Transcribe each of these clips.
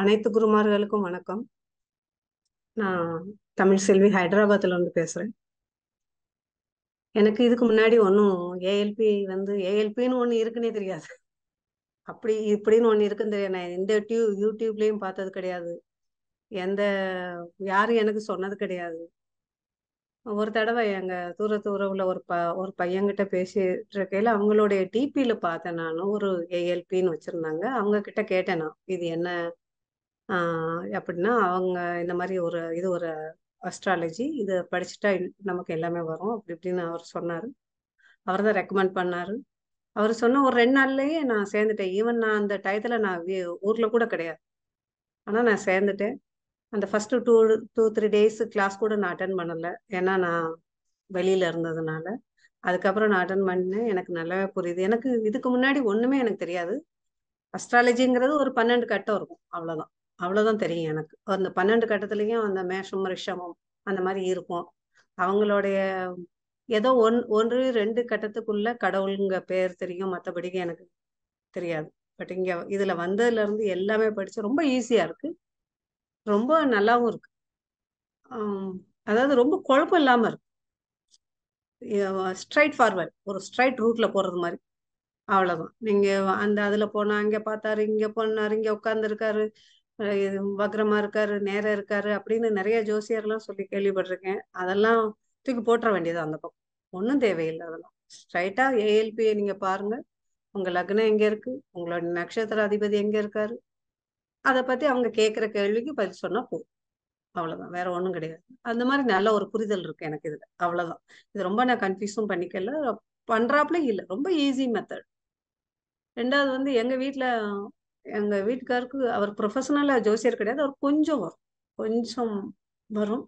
அனைத்து குருமார்களுக்கும் வணக்கம். நான் தமிழ் செல்வி ஹைதராபாத்ல இருந்து பேசுறேன். எனக்கு இதுக்கு முன்னாடி ஒன்றும் ஏஎல்பி வந்து ஏஎல்பின்னு ஒன்று இருக்குன்னே தெரியாது. அப்படி இப்படின்னு ஒன்று இருக்குன்னு தெரியாது. நான் எந்த டியூ யூடியூப்லேயும் பார்த்தது கிடையாது. எந்த யாரும் எனக்கு சொன்னது கிடையாது. ஒரு தடவை எங்க தூரத்து உறவுல ஒரு ப ஒரு பையன்கிட்ட பேசிட்டு இருக்கையில அவங்களுடைய டிபியில பார்த்தேன் நான். ஒரு ஏஎல்பின்னு வச்சிருந்தாங்க. அவங்க கிட்ட கேட்டேன் நான் இது என்ன அப்படின்னா அவங்க இந்த மாதிரி ஒரு இது ஒரு அஸ்ட்ராலஜி இது படிச்சுட்டா நமக்கு எல்லாமே வரும். அப்படி இப்படின்னு அவர் சொன்னார். அவர் தான் ரெக்கமெண்ட் பண்ணாரு. அவர் சொன்ன ஒரு ரெண்டு நாள்லயே நான் சேர்ந்துட்டேன். ஈவன் நான் அந்த டயத்தில் நான் ஊரில் கூட கிடையாது. ஆனால் நான் சேர்ந்துட்டேன். அந்த first two two three days class கூட நான் அட்டன் பண்ணலை. ஏன்னா நான் வெளியில் இருந்ததுனால. அதுக்கப்புறம் நான் அட்டன் பண்ணேன். எனக்கு நல்லாவே புரியுது. எனக்கு இதுக்கு முன்னாடி ஒன்றுமே எனக்கு தெரியாது. அஸ்ட்ராலஜிங்கிறது ஒரு பன்னெண்டு கட்டம் இருக்கும். அவ்வளோதான் அவ்வளவுதான் தெரியும் எனக்கு. அந்த பன்னெண்டு கட்டத்துலயும் அந்த மேஷம் ரிஷமம் அந்த மாதிரி இருக்கும். அவங்களுடைய ஏதோ ஒன் ஒன்று ரெண்டு கட்டத்துக்குள்ள கடவுளுங்க பேர் தெரியும். மற்றபடிக்கு எனக்கு தெரியாது. பட் இங்க இதுல வந்ததுல இருந்து எல்லாமே படிச்சு ரொம்ப ஈஸியா இருக்கு. ரொம்ப நல்லாவும் இருக்கு. அதாவது ரொம்ப குழப்பம் இல்லாம இருக்கு. ஸ்ட்ரைட் ஃபார்வர்ட் ஒரு ஸ்ட்ரைட் ரூட்ல போறது மாதிரி. அவ்வளவுதான். நீங்க அந்த அதுல போனா அங்க பார்த்தாரு இங்க போனாரு இங்க உட்கார்ந்து இருக்காரு வக்ரமா இருக்காரு நேரம் இருக்காரு அப்படின்னு நிறைய ஜோசியர்லாம் சொல்லி கேள்விப்பட்டிருக்கேன். அதெல்லாம் தூக்கி போட்டுற வேண்டியது அந்த பக்கம். ஒன்றும் தேவையில்லை அதெல்லாம். ஸ்ட்ரைட்டா ஏஎல்பியை நீங்க பாருங்க. உங்க லக்னம் எங்க இருக்கு? உங்களோட நட்சத்திர அதிபதி எங்க இருக்காரு? அதை பத்தி அவங்க கேட்குற கேள்விக்கு பதில் சொன்னா போதும். அவ்வளவுதான். வேற ஒன்றும் கிடையாது. அந்த மாதிரி நல்ல ஒரு புரிதல் இருக்கு எனக்கு இதுல. அவ்வளவுதான். இது ரொம்ப நான் கன்ஃபியூஸும் பண்ணிக்கல. பண்றாப்புல இல்லை. ரொம்ப ஈஸி மெத்தட் ரெண்டாவது வந்து எங்க வீட்டுல எங்க வீட்டுக்காருக்கு அவர் ப்ரொஃபஷனலா ஜோசியர் கிடையாது. அவர் கொஞ்சம் வரும். கொஞ்சம் வரும்.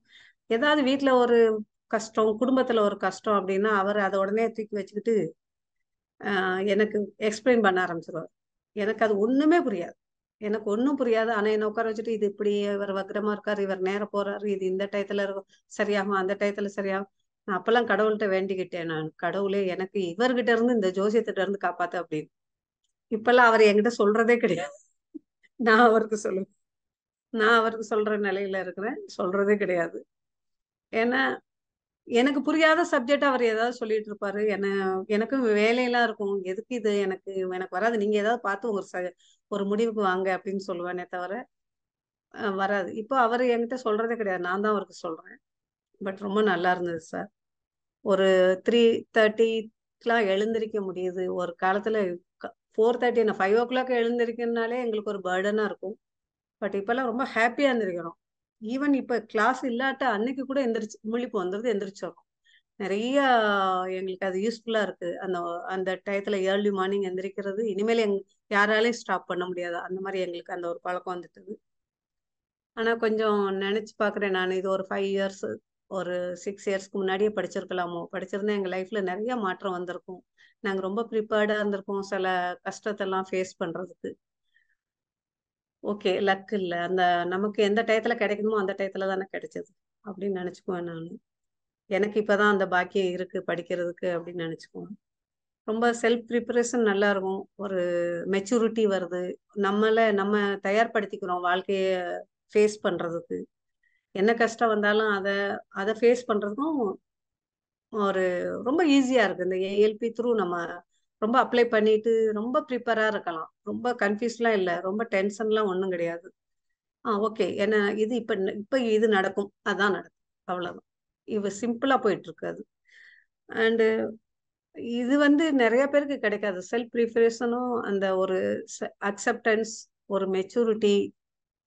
ஏதாவது வீட்டில் ஒரு கஷ்டம் குடும்பத்துல ஒரு கஷ்டம் அப்படின்னா அவர் அதை உடனே தூக்கி வச்சுக்கிட்டு எனக்கு எக்ஸ்பிளைன் பண்ண ஆரம்பிச்சிருவார். எனக்கு அது ஒண்ணுமே புரியாது. எனக்கு ஒன்றும் புரியாது. ஆனா என்ன உட்கார வச்சுட்டு இது இப்படி இவர் வக்ரமா இருக்காரு இவர் நேரம் போறாரு இது இந்த டயத்துல இருக்கும். சரியாகும்? அந்த டயத்துல சரியாகும். நான் அப்பெல்லாம் கடவுள்கிட்ட வேண்டிக்கிட்டேன் நான். கடவுளே எனக்கு இவர்கிட்ட இருந்து இந்த ஜோசியத்திட்ட இருந்து காப்பாத்து அப்படின்னு. இப்பெல்லாம் அவர் என்கிட்ட சொல்றதே கிடையாது. நான் அவருக்கு சொல்லு நான் அவருக்கு சொல்ற நிலையில இருக்கிறேன். சொல்றதே கிடையாது. ஏன்னா எனக்கு புரியாத சப்ஜெக்ட் அவர் ஏதாவது சொல்லிட்டு இருப்பாரு. என்ன எனக்கும் வேலையெல்லாம் இருக்கும். எதுக்கு இது? எனக்கு எனக்கு வராது. நீங்க ஏதாவது பார்த்து ஒரு ச ஒரு முடிவுக்கு வாங்க அப்படின்னு சொல்லுவேனே தவிர வராது. இப்போ அவர் என்கிட்ட சொல்றதே கிடையாது. நான் தான் அவருக்கு சொல்றேன். பட் ரொம்ப நல்லா இருந்தது சார். ஒரு த்ரீ தேர்ட்டிக்கெலாம் எழுந்திருக்க முடியுது. ஒரு காலத்துல ஃபோர் தேர்ட்டி நான் ஃபைவ் ஓ கிளாக் எழுந்திருக்கனாலே எங்களுக்கு ஒரு பேர்டனாக இருக்கும். பட் இப்போல்லாம் ரொம்ப ஹாப்பியாக இருந்திருக்கிறோம் ஈவன் இப்போ கிளாஸ் இல்லாட்ட அன்னைக்கு கூட எந்திரிச்சு முழிப்பு வந்துடுது எந்திரிச்சிடறோம். நிறைய எங்களுக்கு அது யூஸ்ஃபுல்லாக இருக்குது அந்த அந்த டயத்தில் ஏர்லி மார்னிங் எந்திரிக்கிறது இனிமேல் எங் யாராலையும் ஸ்டாப் பண்ண முடியாது. அந்த மாதிரி எங்களுக்கு அந்த ஒரு பழக்கம் வந்துட்டுது. ஆனால் கொஞ்சம் நினச்சி பார்க்குறேன் நான். இது ஒரு ஃபைவ் இயர்ஸ் ஒரு சிக்ஸ் இயர்ஸ்க்கு முன்னாடியே படிச்சிருக்கலாமோ? படிச்சிருந்தா எங்க லைஃப்ல நிறைய மாற்றம் வந்திருக்கும். நாங்க ரொம்ப ப்ரிப்பேர்டா இருந்திருக்கோம் சில கஷ்டத்தெல்லாம் ஃபேஸ் பண்றதுக்கு. ஓகே லக் இல்ல. அந்த நமக்கு எந்த டயத்துல கிடைக்கணுமோ அந்த டயத்துல தானே கிடைச்சது அப்படின்னு நினைச்சுக்குவேன் நான். எனக்கு இப்பதான் அந்த பாக்கியம் இருக்கு படிக்கிறதுக்கு அப்படின்னு நினைச்சுக்குவேன். ரொம்ப செல்ஃப் ப்ரிப்பரேஷன் நல்லா இருக்கும். ஒரு மெச்சூரிட்டி வருது. நம்மள நம்ம தயார்படுத்திக்கிறோம் வாழ்க்கைய ஃபேஸ் பண்றதுக்கு. என்ன கஷ்டம் வந்தாலும் அதை அதை ஃபேஸ் பண்ணுறதுக்கும் ஒரு ரொம்ப ஈஸியாக இருக்குது இந்த ஏஎல்பி த்ரூ நம்ம ரொம்ப அப்ளை பண்ணிட்டு ரொம்ப ப்ரிப்பராக இருக்கலாம். ரொம்ப கன்ஃபியூஸ்லாம் இல்லை. ரொம்ப டென்ஷன்லாம் ஒன்றும் கிடையாது. ஆ ஓகே என்ன இது இப்போ இப்போ இது நடக்கும். அதான் நடக்கும். அவ்வளோதான் இவ சிம்பிளாக போயிட்டுருக்கு அது. அண்டு இது வந்து நிறைய பேருக்கு கிடைக்காது. செல்ஃப் ப்ரிஃபரேஷனும் அந்த ஒரு அக்செப்டன்ஸ் ஒரு மெச்சூரிட்டி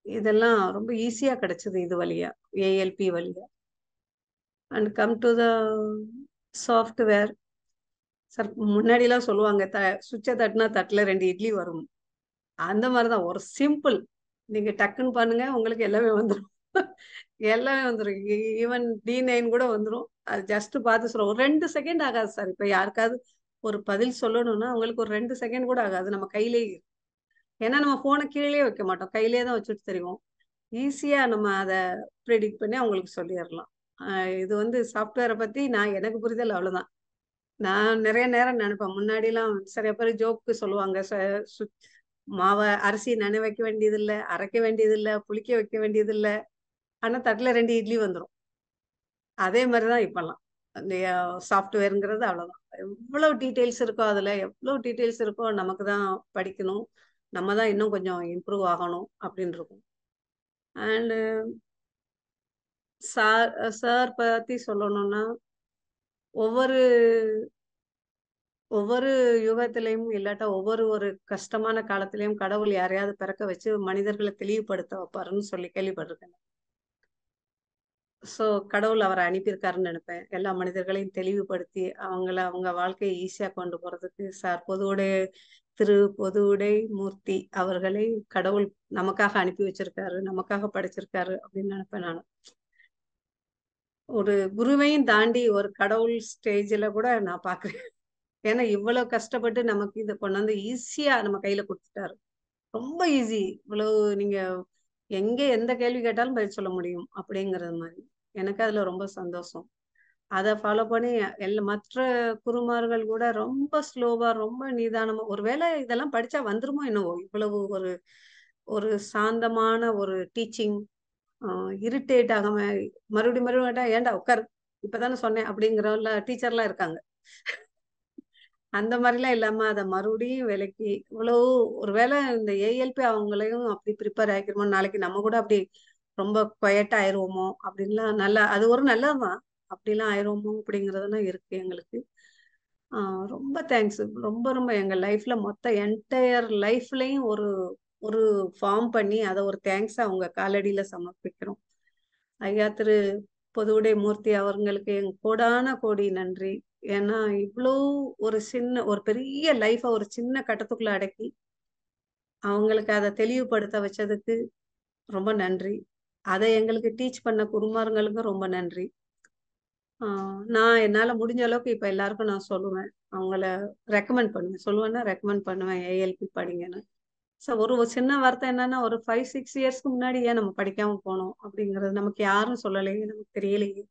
இதெல்லாம் ரொம்ப ஈஸியா கிடைச்சது இது வழியா ஏஎல்பி வழியா. And come to the software sir முன்னாடிலாம் சொல்லுவாங்க த சுவிட்சை தட்டினா தட்டில் ரெண்டு இட்லி வரும். அந்த மாதிரி தான் ஒரு சிம்பிள் நீங்க டக்குன்னு பண்ணுங்க உங்களுக்கு எல்லாமே வந்துடும் எல்லாமே வந்துடும் ஈவன் டி நைன் கூட வந்துடும் அது ஜஸ்ட் பார்த்து சொல்லுவோம் ஒரு ரெண்டு செகண்ட் ஆகாது சார் இப்போ யாருக்காவது ஒரு பதில் சொல்லணும்னா அவங்களுக்கு ஒரு ரெண்டு செகண்ட் கூட ஆகாது. நம்ம கையிலேயே ஏன்னா நம்ம போனை கீழே வைக்க மாட்டோம். கையிலேயே தான் வச்சுட்டு தெரியும் ஈஸியா நம்ம அதை ப்ரெடிக்ட் பண்ணி அவங்களுக்கு சொல்லிடலாம். ஆஹ் இது வந்து சாஃப்ட்வேரை பத்தி நான் எனக்கு புரிதல் அவ்வளவுதான். நான் நிறைய நேரம் நினைப்பேன். முன்னாடிலாம் நிறைய பேர் ஜோக்கு சொல்லுவாங்க. மாவை அரிசி நனை வைக்க வேண்டியதில்ல அரைக்க வேண்டியதில்ல புளிக்க வைக்க வேண்டியதில்ல. ஆனா தட்டுல ரெண்டு இட்லி வந்துடும் அதே மாதிரிதான் இப்பெல்லாம். அந்த சாஃப்ட்வேருங்கிறது அவ்வளவுதான். எவ்வளவு டீட்டெயில்ஸ் இருக்கோ அதுல எவ்வளவு டீட்டெயில்ஸ் இருக்கோ நமக்கு தான் படிக்கணும். நம்ம தான் இன்னும் கொஞ்சம் இம்ப்ரூவ் ஆகணும் அப்படின்னு இருக்கும். அண்டு சார் சார் பத்தி சொல்லணும்னா ஒவ்வொரு ஒவ்வொரு யுகத்திலையும் இல்லாட்டா ஒவ்வொரு ஒரு கஷ்டமான காலத்திலையும் கடவுள் யாரையாவது பிறக்க வச்சு மனிதர்களை தெளிவுபடுத்த வைப்பாருன்னு சொல்லி கேள்விப்பட்டிருக்கேன். ஸோ கடவுள் அவரை அனுப்பியிருக்காருன்னு நினைப்பேன். எல்லா மனிதர்களையும் தெளிவுபடுத்தி அவங்கள அவங்க வாழ்க்கையை ஈஸியாக கொண்டு போறதுக்கு சார் பொதுவோடைய திரு பொது உடை மூர்த்தி அவர்களை கடவுள் நமக்காக அனுப்பி வச்சிருக்காரு நமக்காக படைச்சிருக்காரு அப்படின்னு நினைப்பேன் நான். ஒரு குருவையும் தாண்டி ஒரு கடவுள் ஸ்டேஜில் கூட நான் பார்க்குறேன் ஏன்னா இவ்வளவு கஷ்டப்பட்டு நமக்கு இதை கொண்டாந்து ஈஸியா நம்ம கையில கொடுத்துட்டாரு. ரொம்ப ஈஸி இவ்வளவு நீங்க எங்க எந்த கேள்வி கேட்டாலும் பதில் சொல்ல முடியும் அப்படிங்கிறது மாதிரி. எனக்கு அதுல ரொம்ப சந்தோஷம். அதை ஃபாலோ பண்ணி எல்லா மற்ற குருமார்கள் கூட ரொம்ப ஸ்லோவா ரொம்ப நிதானமா ஒருவேளை இதெல்லாம் படிச்சா வந்துருமோ என்னவோ? இவ்வளவு ஒரு ஒரு சாந்தமான ஒரு டீச்சிங் இரிட்டேட் ஆகாம மறுபடியும் மறுபடியும் ஏன்டா உட்கார் இப்பதானே சொன்னேன் அப்படிங்கிற டீச்சர்லாம் இருக்காங்க. அந்த மாதிரிலாம் இல்லாம அதை மறுபடியும் விலைக்கு இவ்வளவு ஒருவேளை இந்த ஏஎல்பி அவங்களையும் அப்படி ப்ரிப்பேர் ஆகிக்கிறோமோ நாளைக்கு நம்ம கூட அப்படி ரொம்ப குவையட்டா ஆயிடுவோமோ அப்படின்லாம் நல்லா அது ஒரு நல்லதுதான். அப்படிலாம் ஆயிடுவோமோ அப்படிங்கறதெல்லாம் இருக்கு எங்களுக்கு. ரொம்ப தேங்க்ஸ் ரொம்ப ரொம்ப எங்க லைஃப்ல மொத்த என்டையர் லைஃப்லயும் ஒரு ஒரு ஃபார்ம் பண்ணி அதை ஒரு தேங்க்ஸ் அவங்க காலடியில சமர்ப்பிக்கிறோம். ஐயா திரு பொதுவுடை மூர்த்தி அவர்களுக்கு என் கோடான கோடி நன்றி. ஏன்னா இவ்வளோ ஒரு சின்ன ஒரு பெரிய லைஃபை ஒரு சின்ன கட்டத்துக்குள்ள அடக்கி அவங்களுக்கு அதை தெளிவுபடுத்த வச்சதுக்கு ரொம்ப நன்றி. அதை எங்களுக்கு டீச் பண்ண குருமாருங்களுக்கும் ரொம்ப நன்றி. நான் என்னால முடிஞ்ச அளவுக்கு இப்ப எல்லாருக்கும் நான் சொல்லுவேன். அவங்கள ரெக்கமெண்ட் பண்ணுவேன். சொல்லுவேன்னா ரெக்கமெண்ட் பண்ணுவேன் ஏஎல்பி படிங்கன்னு. ஸோ ஒரு சின்ன வார்த்தை என்னன்னா ஒரு ஃபைவ் சிக்ஸ் இயர்ஸ்க்கு முன்னாடி ஏன் நம்ம படிக்காம போனோம்? அப்படிங்கிறது நமக்கு யாரும் சொல்லலையே நமக்கு தெரியலையே.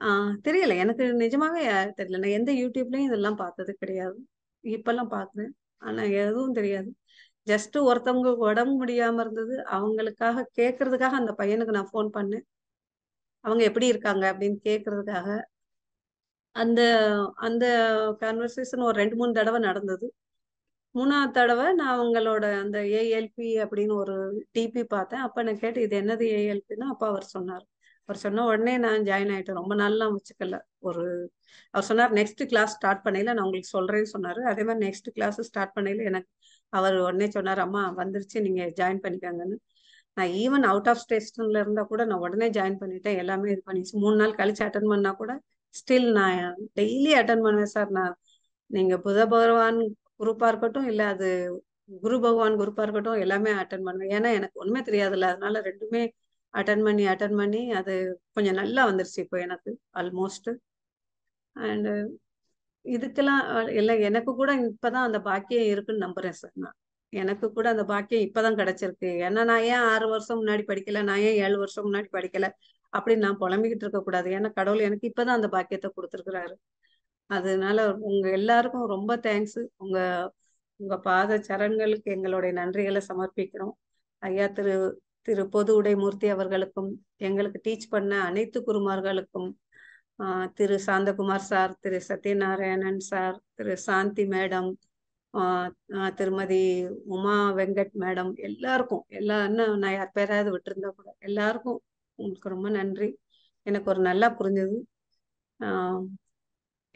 ஆஹ் தெரியல. எனக்கு நிஜமாவே தெரியல. நான் எந்த யூடியூப்லயும் இதெல்லாம் பார்த்தது கிடையாது. இப்பெல்லாம் பாக்குறேன் ஆனா எதுவும் தெரியாது. ஜஸ்ட் ஒருத்தவங்க உடம்பு முடியாம இருந்தது. அவங்களுக்காக கேட்கறதுக்காக அந்த பையனுக்கு நான் ஃபோன் பண்ணேன். அவங்க எப்படி இருக்காங்க அப்படின்னு கேட்கறதுக்காக அந்த அந்த கன்வர்சேஷன் ஒரு ரெண்டு மூணு தடவை நடந்தது. மூணாவது தடவை நான் அவங்களோட அந்த ஏஎல்பி அப்படின்னு ஒரு டிபி பார்த்தேன். அப்ப நான் கேட்டு இது என்னது ஏஎல்பின்னு அப்பா அவர் சொன்னார். அவர் சொன்ன உடனே நான் ஜாயின் ஆயிட்டேன். ரொம்ப நாள்லாம் வச்சுக்கல. ஒரு அவர் சொன்னார் நெக்ஸ்ட் கிளாஸ் ஸ்டார்ட் பண்ணையில நான் உங்களுக்கு சொல்றேன்னு சொன்னார். அதே மாதிரி நெக்ஸ்ட் கிளாஸ் ஸ்டார்ட் பண்ணையில எனக்கு அவர் உடனே சொன்னார் அம்மா வந்துருச்சு. நீங்க ஜாயின் பண்ணிக்காங்கன்னு. நான் ஈவன் அவுட் ஆஃப் ஸ்டேஷன்ல இருந்தா கூட நான் உடனே ஜாயின் பண்ணிட்டேன். எல்லாமே இது பண்ணிச்சு. மூணு நாள் கழிச்சு அட்டன் பண்ணா கூட ஸ்டில் நான் டெய்லி அட்டன் பண்ணுவேன் சார் நான் நீங்க புத பகவான் குரூப்பா இருக்கட்டும் இல்ல அது குரு பகவான் குரூப்பா இருக்கட்டும் எல்லாமே அட்டன் பண்ணுவேன். ஏன்னா எனக்கு ஒண்ணுமே தெரியாதுல்ல. அதனால ரெண்டுமே அட்டன் பண்ணி அட்டன் பண்ணி அது கொஞ்சம் நல்லா வந்துருச்சு இப்போ எனக்கு ஆல்மோஸ்ட் அண்ட் இதுக்கெல்லாம் இல்லை எனக்கு கூட இப்பதான் அந்த பாக்கியம் இருக்குன்னு நம்புறேன் சார் நான். எனக்கு கூட அந்த பாக்கியம் இப்பதான் கிடைச்சிருக்கு. ஏன்னா நான் ஏன் ஆறு வருஷம் முன்னாடி படிக்கல? நான் ஏன் ஏழு வருஷம் முன்னாடி படிக்கல? அப்படின்னு நான் புலம்பிக்கிட்டு இருக்க கூடாது. ஏன்னா கடவுள் எனக்கு இப்பதான் அந்த பாக்கியத்தை கொடுத்துருக்குறாரு. அதனால உங்க எல்லாருக்கும் ரொம்ப தேங்க்ஸ் உங்க உங்க பாத சரண்களுக்கு எங்களுடைய நன்றிகளை சமர்ப்பிக்கிறோம். ஐயா திரு திரு பொது உடைமூர்த்தி அவர்களுக்கும் எங்களுக்கு டீச் பண்ண அனைத்து குருமார்களுக்கும் திரு சாந்தகுமார் சார் திரு சத்யநாராயணன் சார் திரு சாந்தி மேடம் திருமதி உமா வெங்கட் மேடம் எல்லாருக்கும் எல்லா இன்னும் நான் யார் பேராவது விட்டுருந்தா கூட எல்லாருக்கும் உங்களுக்கு ரொம்ப நன்றி. எனக்கு ஒரு நல்லா புரிஞ்சது.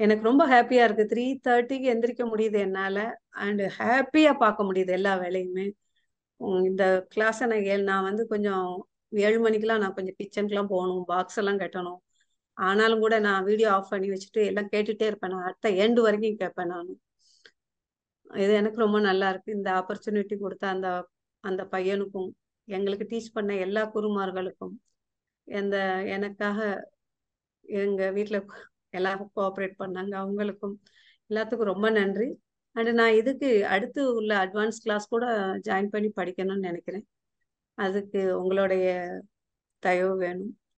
எனக்கு ரொம்ப ஹாப்பியா இருக்கு. த்ரீ தேர்ட்டிக்கு எந்திரிக்க முடியுது என்னால அண்ட் ஹாப்பியா பார்க்க முடியுது எல்லா வேலையுமே. இந்த கிளாஸை நான் ஏழு நான் வந்து கொஞ்சம் ஏழு மணிக்கெல்லாம் நான் கொஞ்சம் கிச்சனுக்குலாம் போகணும் பாக்ஸ் எல்லாம் கட்டணும். ஆனாலும் கூட நான் வீடியோ ஆஃப் பண்ணி வச்சுட்டு எல்லாம் கேட்டுட்டே இருப்பேன். நான் அடுத்த எண்டு வரைக்கும் கேட்பேன் நான். இது எனக்கு ரொம்ப நல்லா இருக்கு. இந்த ஆப்பர்ச்சுனிட்டி கொடுத்த அந்த அந்த பையனுக்கும் எங்களுக்கு டீச் பண்ண எல்லா குருமார்களுக்கும் எந்த எனக்காக எங்க வீட்டில் எல்லாரும் கோஆப்ரேட் பண்ணாங்க. அவங்களுக்கும் எல்லாத்துக்கும் ரொம்ப நன்றி. அண்ட் நான் இதுக்கு அடுத்து உள்ள அட்வான்ஸ் கிளாஸ் கூட ஜாயின் பண்ணி படிக்கணும்னு நினைக்கிறேன். அதுக்கு உங்களுடைய தயவு வேணும்.